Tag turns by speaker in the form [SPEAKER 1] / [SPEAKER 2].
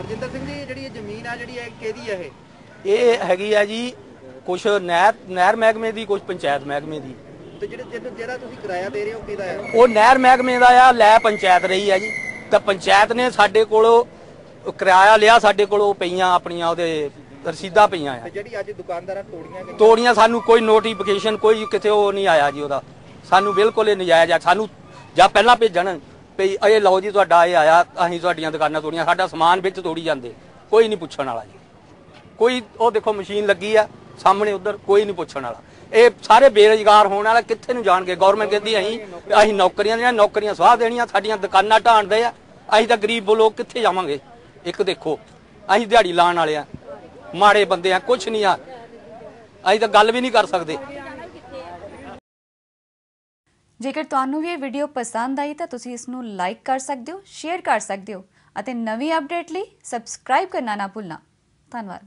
[SPEAKER 1] ਹਰਜਿੰਦਰ ਸਿੰਘ ਜੀ ਜਿਹੜੀ ਇਹ ਜ਼ਮੀਨ ਆ ਜਿਹੜੀ ਇਹ ਕਿਹਦੀ ਆ ਇਹ?
[SPEAKER 2] ਇਹ ਹੈਗੀ ਆ ਜੀ ਕੁਛ ਨਹਿਰ ਨਹਿਰ ਮਹਿਕਮੇ ਦੀ ਕੁਛ ਪੰਚਾਇਤ ਮਹਿਕਮੇ ਦੀ।
[SPEAKER 1] ਤੇ ਜਿਹੜੇ ਜਿਹੜਾ ਤੁਸੀਂ ਕਿਰਾਇਆ ਦੇ ਰਹੇ ਹੋ ਕਿਹਦਾ ਆ?
[SPEAKER 2] ਉਹ ਨਹਿਰ ਮਹਿਕਮੇ ਦਾ ਆ ਲੈ ਪੰਚਾਇਤ ਰਹੀ ਆ ਜੀ। ਤਾਂ ਪੰਚਾਇਤ ਨੇ ਸਾਡੇ ਕੋਲੋਂ ਕਿਰਾਇਆ ਲਿਆ ਸਾਡੇ ਕੋਲੋਂ ਪਈਆਂ ਆਪਣੀਆਂ ਉਹਦੇ ਰਸੀਦਾਂ ਪਈਆਂ ਆ।
[SPEAKER 1] ਜਿਹੜੀ ਅੱਜ ਦੁਕਾਨਦਾਰਾਂ ਤੋੜੀਆਂ ਗਈਆਂ।
[SPEAKER 2] ਤੋੜੀਆਂ ਸਾਨੂੰ ਕੋਈ ਨੋਟੀਫਿਕੇਸ਼ਨ ਕੋਈ ਕਿਤੇ ਉਹ ਨਹੀਂ ਆਇਆ ਜੀ ਉਹਦਾ। ਸਾਨੂੰ ਬਿਲਕੁਲ ਇਹ ਨਜਾਇਜ਼ ਆ। ਸਾਨੂੰ ਜਾਂ ਪਹਿਲਾਂ ਭੇਜਣ ਵੀ ਇਹ ਲਓ ਜੀ, ਤੁਹਾਡਾ ਇਹ ਆਇਆ, ਅਸੀਂ ਤੁਹਾਡੀਆਂ ਦੁਕਾਨਾਂ ਤੋੜੀਆਂ, ਸਾਡਾ ਸਮਾਨ ਵਿੱਚ ਤੋੜੀ ਜਾਂਦੇ। ਕੋਈ ਨਹੀਂ ਪੁੱਛਣ ਵਾਲਾ ਜੀ। ਕੋਈ, ਉਹ ਦੇਖੋ, ਮਸ਼ੀਨ ਲੱਗੀ ਆ, ਸਾਹਮਣੇ ਉਧਰ, ਕੋਈ ਨਹੀਂ ਪੁੱਛਣ ਵਾਲਾ। ਇਹ ਸਾਰੇ ਬੇਰੁਜ਼ਗਾਰ ਹੋਣ ਵਾਲਾ ਕਿੱਥੇ ਨੂੰ ਜਾਣਗੇ? ਗਵਰਨਮੈਂਟ ਕਹਿੰਦੀ ਅਸੀਂ ਅਸੀਂ ਨੌਕਰੀਆਂ ਦੀਆਂ ਨੌਕਰੀਆਂ ਸਵਾਹ ਦੇਣੀਆਂ, ਸਾਡੀਆਂ ਦੁਕਾਨਾਂ ਢਾਣਦੇ ਆ। ਅਸੀਂ ਤਾਂ ਗਰੀਬ ਲੋਕ ਕਿੱਥੇ ਜਾਵਾਂਗੇ? ਇੱਕ ਦੇਖੋ, ਅਸੀਂ ਦਿਹਾੜੀ ਲਾਣ ਵਾਲੇ ਆ। ਮਾੜੇ ਬੰਦੇ ਆ ਕੁਝ ਨਹੀਂ ਆ। ਅਸੀਂ ਤਾਂ ਗੱਲ ਵੀ ਨਹੀਂ ਕਰ ਸਕਦੇ।
[SPEAKER 3] ਜੇਕਰ ਤੁਹਾਨੂੰ ਵੀ ਇਹ ਵੀਡੀਓ ਪਸੰਦ ਆਈ ਤਾਂ ਤੁਸੀਂ ਇਸ ਨੂੰ ਲਾਈਕ ਕਰ ਸਕਦੇ ਹੋ ਸ਼ੇਅਰ ਕਰ ਸਕਦੇ ਹੋ ਅਤੇ ਨਵੀਂ ਅਪਡੇਟ ਲਈ ਸਬਸਕ੍ਰਾਈਬ ਕਰਨਾ ਨਾ ਭੁੱਲਣਾ। ਧੰਨਵਾਦ।